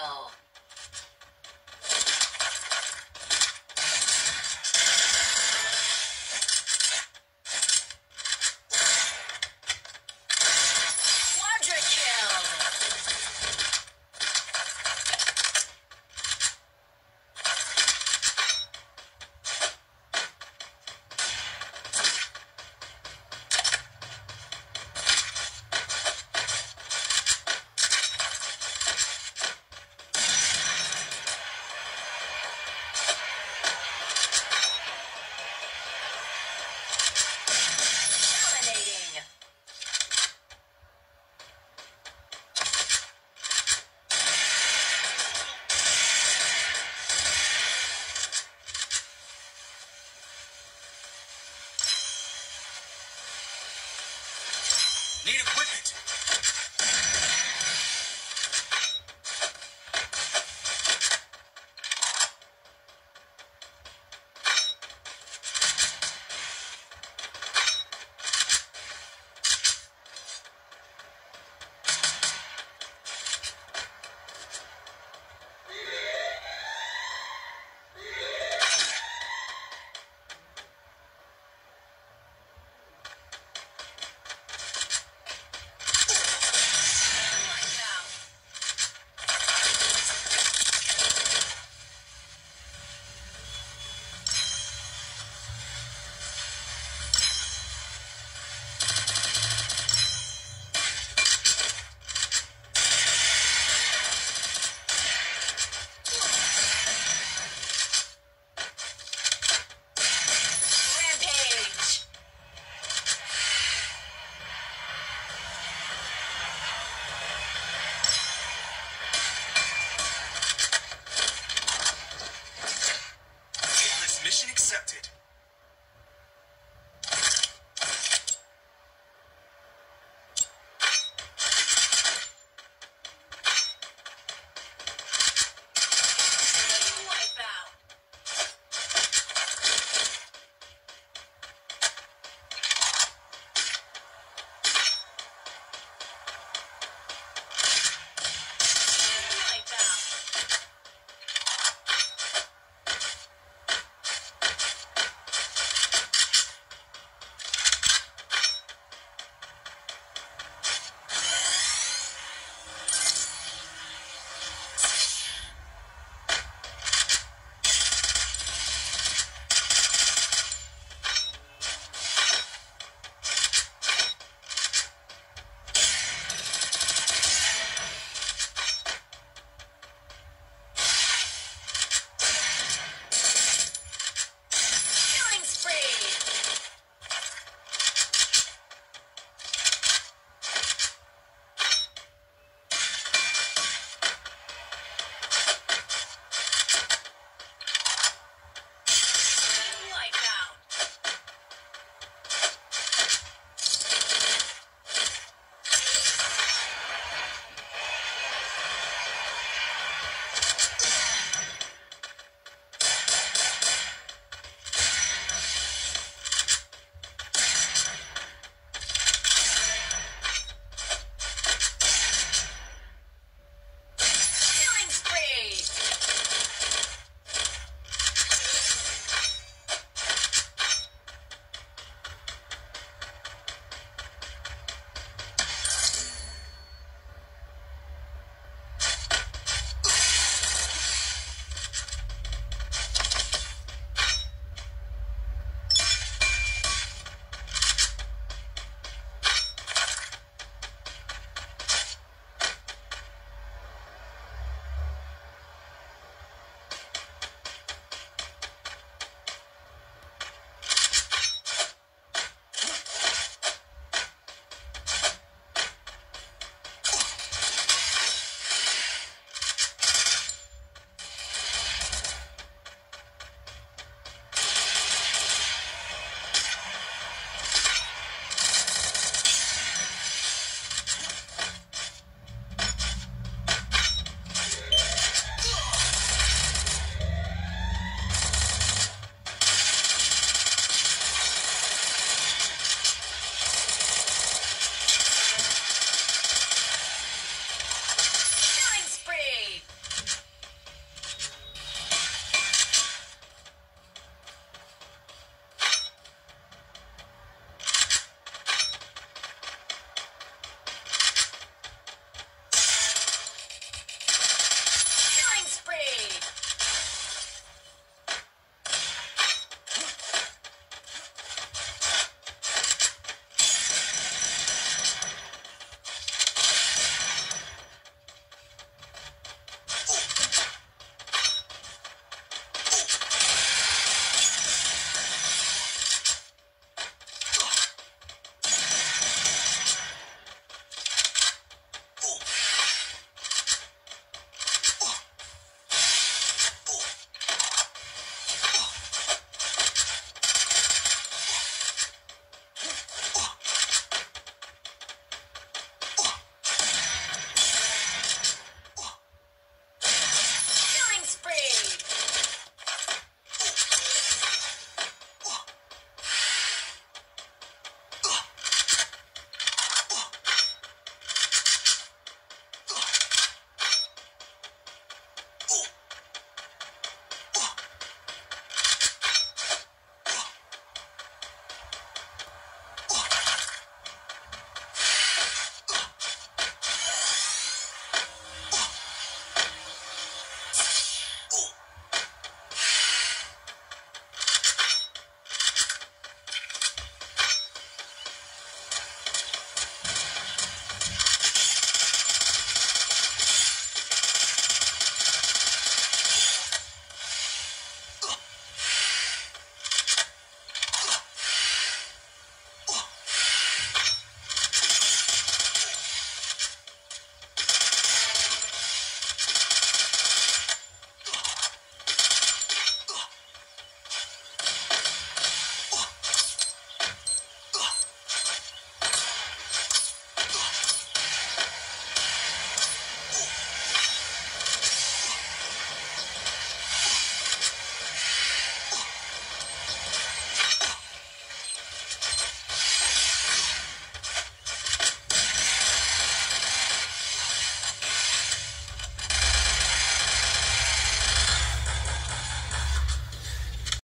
No.